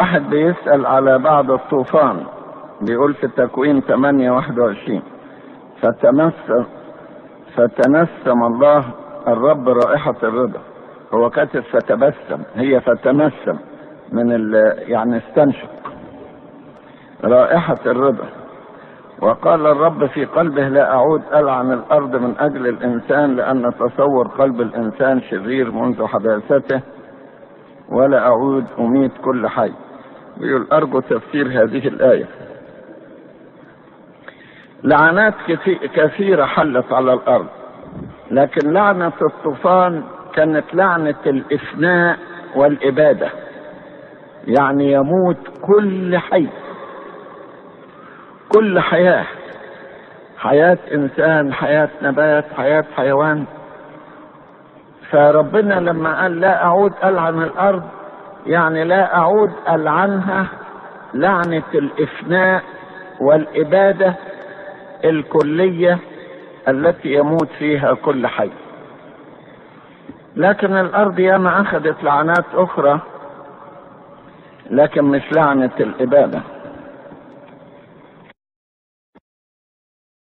واحد بيسأل على بعد الطوفان بيقول في تكوين 8 21 فتنسم فتنسم الله الرب رائحة الرضا هو كاتب فتبسم هي فتنسم من ال يعني استنشق رائحة الرضا. وقال الرب في قلبه لا أعود ألعن الأرض من أجل الإنسان لأن تصور قلب الإنسان شرير منذ حداثته ولا أعود أميت كل حي. بيقول أرجو تفسير هذه الآية. لعنات كثيرة حلت على الأرض لكن لعنة الطوفان كانت لعنة الإفناء والإبادة. يعني يموت كل حي كل حياة حياة إنسان حياة نبات حياة حيوان. فربنا لما قال لا أعود ألعن الأرض يعني لا أعود ألعنها لعنة الإفناء والإبادة الكلية التي يموت فيها كل حي. لكن الأرض ياما أخذت لعنات أخرى لكن مش لعنة الإبادة.